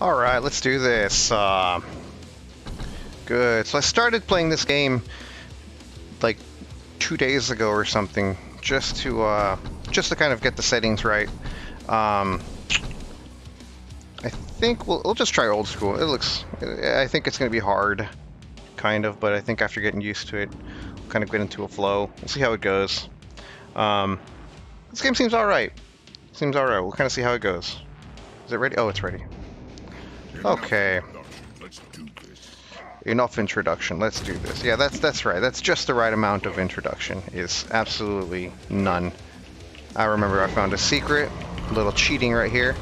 Alright, let's do this. Uh, good. So I started playing this game like two days ago or something, just to uh, just to kind of get the settings right. Um, I think we'll, we'll just try old school. It looks, I think it's going to be hard, kind of, but I think after getting used to it, we'll kind of get into a flow. We'll see how it goes. Um, this game seems alright. Seems alright. We'll kind of see how it goes. Is it ready? Oh, it's ready. Okay. Enough introduction. Let's do this. Yeah, that's that's right. That's just the right amount of introduction. Is absolutely none. I remember I found a secret, a little cheating right here.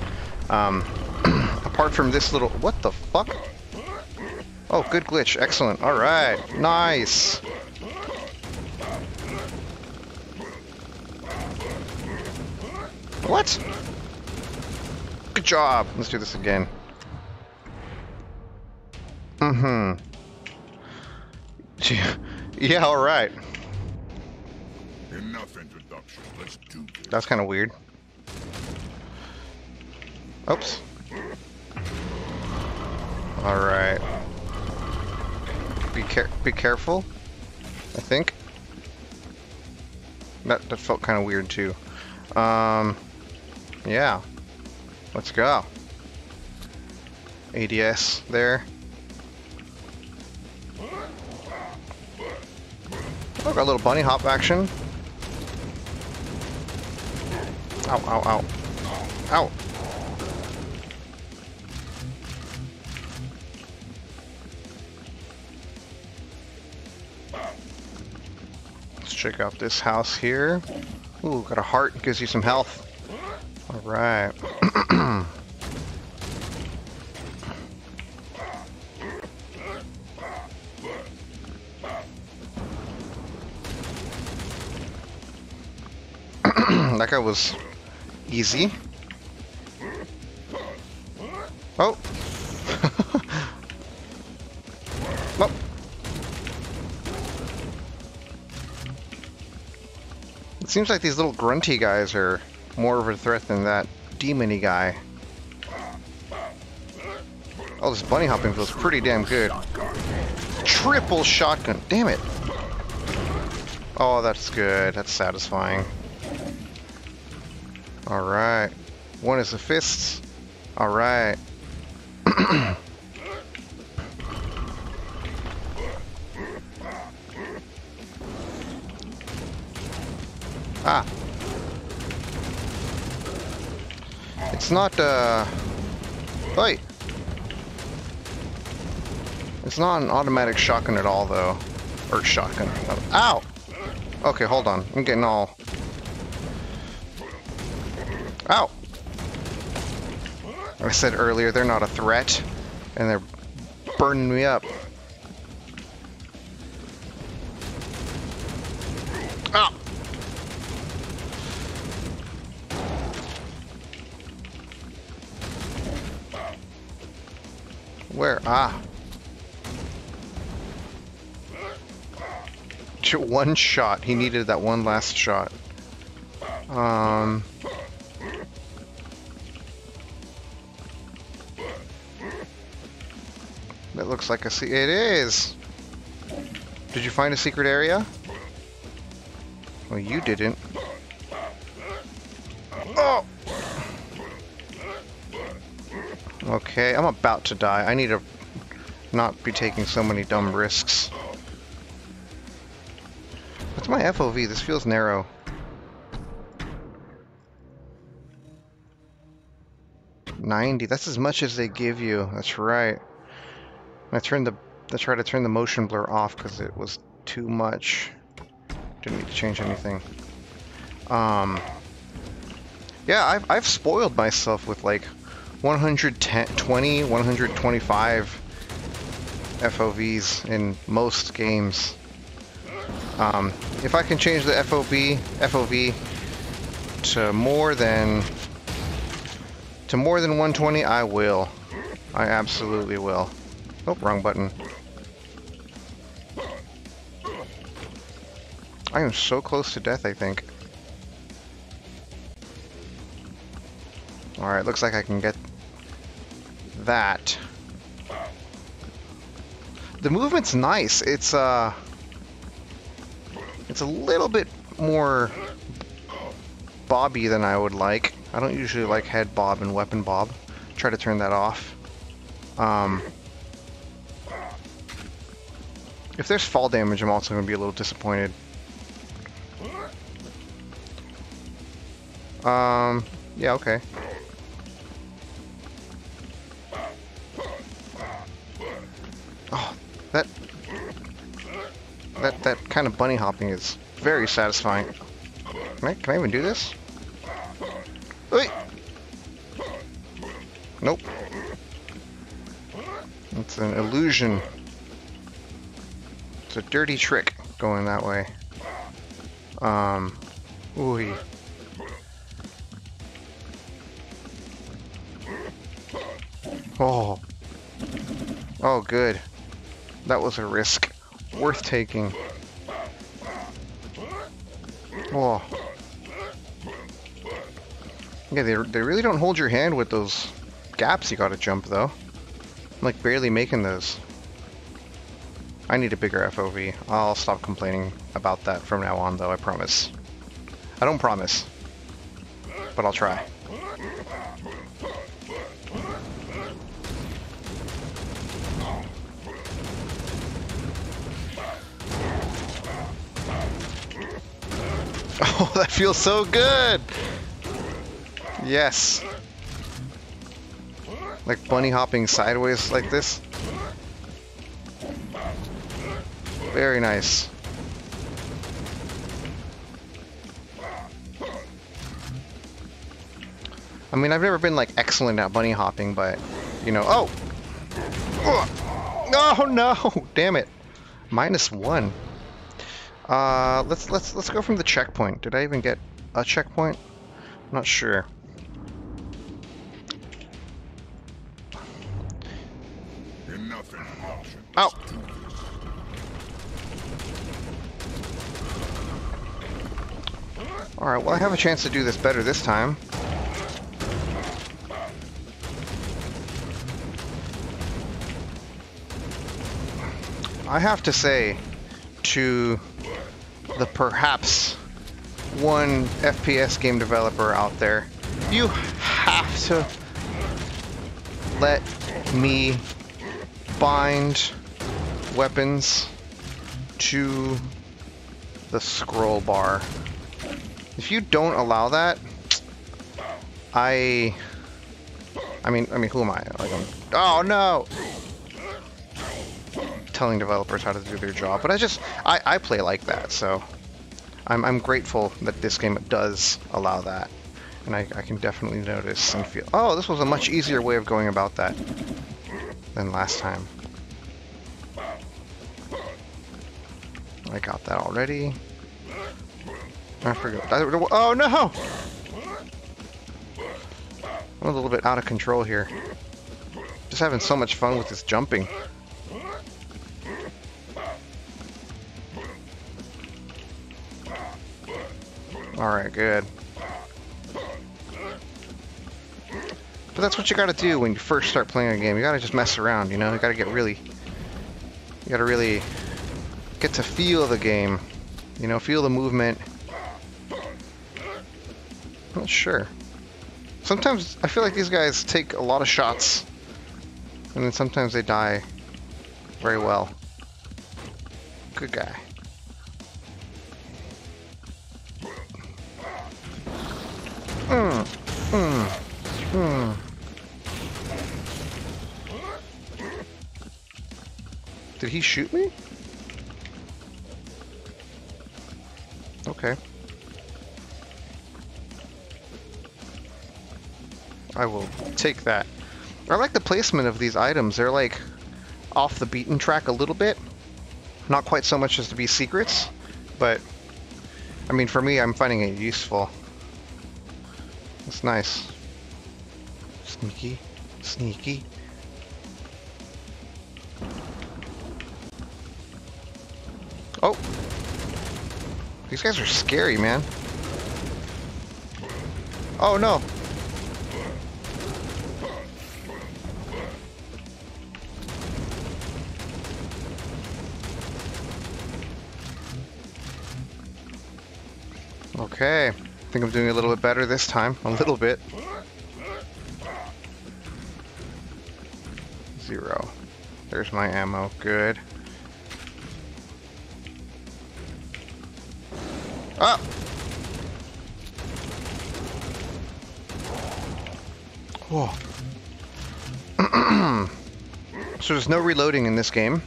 Um, apart from this little, what the fuck? Oh, good glitch. Excellent. All right. Nice. What? Good job. Let's do this again. Mm-hmm. Yeah, all right. Enough introduction. Let's do this. That's kind of weird. Oops. All right. Be care be careful. I think. That that felt kind of weird too. Um. Yeah. Let's go. ADS there. Oh, got a little bunny hop action. Ow, ow, ow. Ow. Let's check out this house here. Ooh, got a heart, gives you some health. Alright. that guy was easy. Oh. oh. It seems like these little grunty guys are more of a threat than that demony guy. Oh, this bunny hopping feels pretty damn good. Triple shotgun. Damn it. Oh, that's good. That's satisfying. Alright. One is the fists. Alright. ah. It's not, uh... Wait. It's not an automatic shotgun at all, though. Or shotgun. Ow! Okay, hold on. I'm getting all... Ow! I said earlier, they're not a threat. And they're burning me up. Ow! Where? Ah. One shot. He needed that one last shot. Um... That looks like a se- It is! Did you find a secret area? Well, you didn't. Oh! Okay, I'm about to die. I need to not be taking so many dumb risks. What's my FOV? This feels narrow. Ninety. That's as much as they give you. That's right. I turned the. I tried to turn the motion blur off because it was too much. Didn't need to change anything. Um. Yeah, I've I've spoiled myself with like 120, 125 FOVs in most games. Um, if I can change the FOV, FOV to more than to more than 120, I will. I absolutely will. Oh, wrong button. I am so close to death, I think. Alright, looks like I can get that. The movement's nice. It's uh it's a little bit more bobby than I would like. I don't usually like head bob and weapon bob. Try to turn that off. Um, if there's fall damage, I'm also going to be a little disappointed. Um, yeah, okay. Oh, that that that kind of bunny hopping is very satisfying. Can I, can I even do this? Wait. Nope. It's an illusion. A dirty trick going that way. Um. Ooh. Oh. Oh, good. That was a risk. Worth taking. Oh. Yeah, they, they really don't hold your hand with those gaps you gotta jump, though. I'm like barely making those. I need a bigger FOV. I'll stop complaining about that from now on, though, I promise. I don't promise. But I'll try. Oh, that feels so good! Yes. Like bunny hopping sideways like this. Very nice. I mean, I've never been like excellent at bunny hopping, but you know, oh! Oh no! Damn it. Minus one. Uh, let's let's let's go from the checkpoint. Did I even get a checkpoint? I'm not sure. Ow! Alright, well I have a chance to do this better this time. I have to say, to the perhaps one FPS game developer out there, you have to let me bind weapons to the scroll bar. If you don't allow that, I I mean I mean who am I? Like I'm Oh no! Telling developers how to do their job, but I just I, I play like that, so I'm I'm grateful that this game does allow that. And I, I can definitely notice and feel oh this was a much easier way of going about that than last time. I got that already. I forgot. Oh no! I'm a little bit out of control here. Just having so much fun with this jumping. Alright, good. But that's what you gotta do when you first start playing a game. You gotta just mess around, you know? You gotta get really... You gotta really get to feel the game. You know, feel the movement. Not sure. Sometimes I feel like these guys take a lot of shots. And then sometimes they die very well. Good guy. Mm, mm, mm. Did he shoot me? I will take that. I like the placement of these items. They're like off the beaten track a little bit. Not quite so much as to be secrets, but I mean, for me, I'm finding it useful. It's nice. Sneaky. Sneaky. Oh! These guys are scary, man. Oh no! Okay. I think I'm doing a little bit better this time. A little bit. Zero. There's my ammo. Good. Ah! Whoa. so there's no reloading in this game.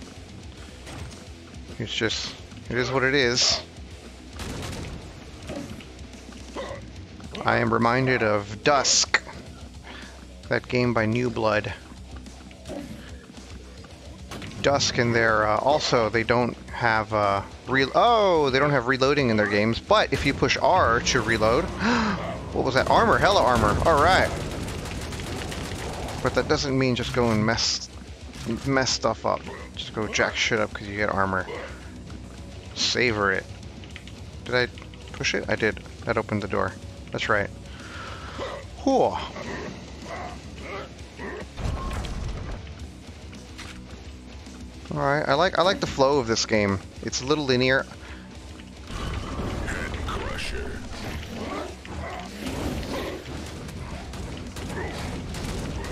It's just, it is what it is. I am reminded of Dusk, that game by New Blood. Dusk in there, uh, also they don't have uh, oh they don't have reloading in their games, but if you push R to reload, what was that armor? Hella armor. All right, but that doesn't mean just go and mess mess stuff up. Just go jack shit up because you get armor. Savor it. Did I push it? I did. That opened the door. That's right. Whew. Alright, I like I like the flow of this game. It's a little linear.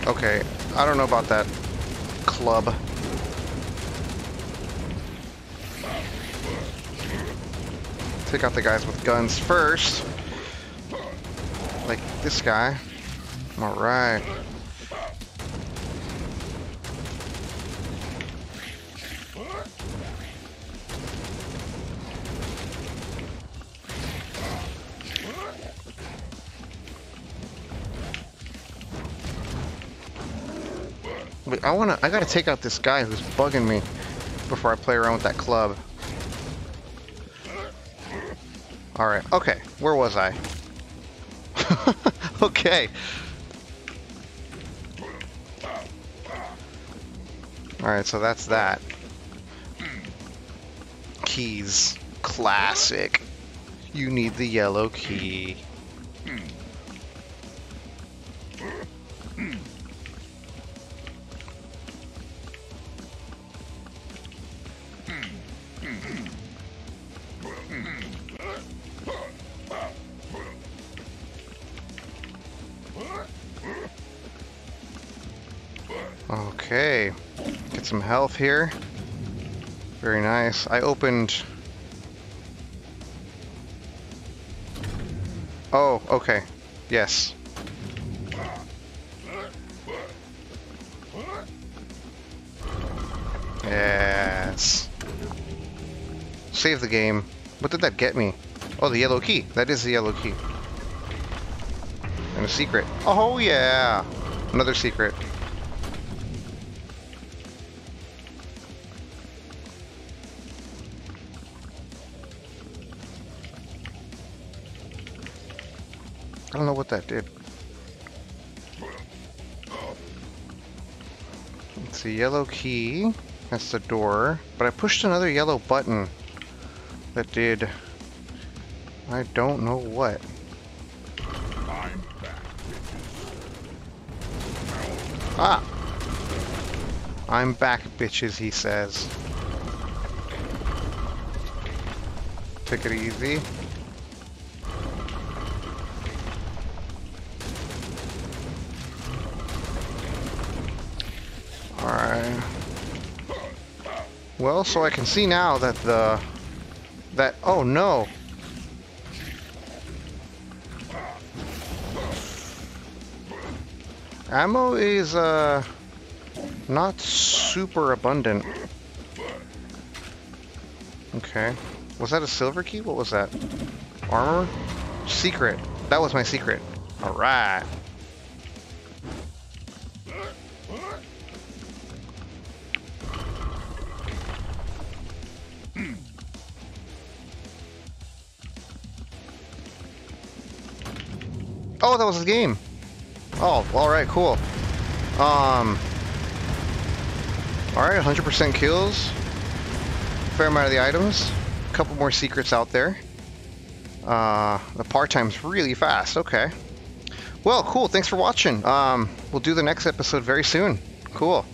Okay, I don't know about that club. Take out the guys with guns first. This guy. Alright. Wait, I wanna, I gotta take out this guy who's bugging me before I play around with that club. Alright, okay, where was I? Okay. Alright, so that's that. Keys. Classic. You need the yellow key. Okay. Get some health here. Very nice. I opened... Oh, okay. Yes. Yes. Save the game. What did that get me? Oh, the yellow key. That is the yellow key. And a secret. Oh, yeah. Another secret. Don't know what that did. It's a yellow key. That's the door. But I pushed another yellow button that did... I don't know what. Ah! I'm back, bitches, he says. Take it easy. Well, so I can see now that the... That... Oh, no! Ammo is, uh... Not super abundant. Okay. Was that a silver key? What was that? Armor? Secret. That was my secret. Alright. Oh, that was the game. Oh, alright, cool. Um... Alright, 100% kills. Fair amount of the items. A couple more secrets out there. Uh, the par time's really fast. Okay. Well, cool. Thanks for watching. Um, we'll do the next episode very soon. Cool.